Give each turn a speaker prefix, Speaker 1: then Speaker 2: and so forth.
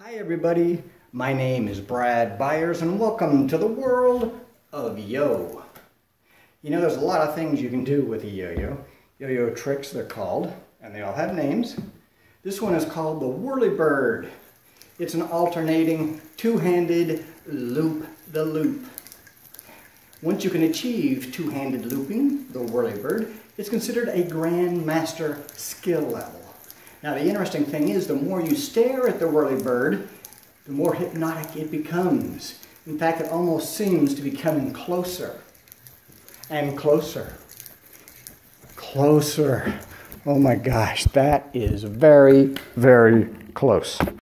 Speaker 1: Hi everybody, my name is Brad Byers and welcome to the world of yo. You know there's a lot of things you can do with a yo-yo. Yo-yo tricks they're called, and they all have names. This one is called the whirly bird. It's an alternating two-handed loop the loop. Once you can achieve two-handed looping, the whirly bird, it's considered a grandmaster skill level. Now the interesting thing is the more you stare at the whirlybird, the more hypnotic it becomes. In fact, it almost seems to be coming closer and closer. Closer. Oh my gosh, that is very, very close.